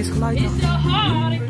Europees geluid nog.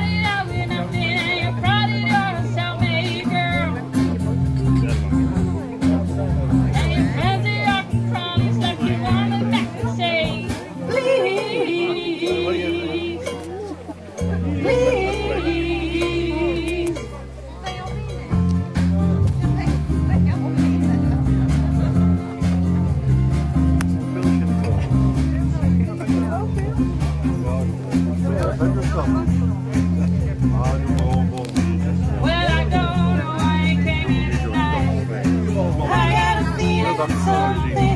something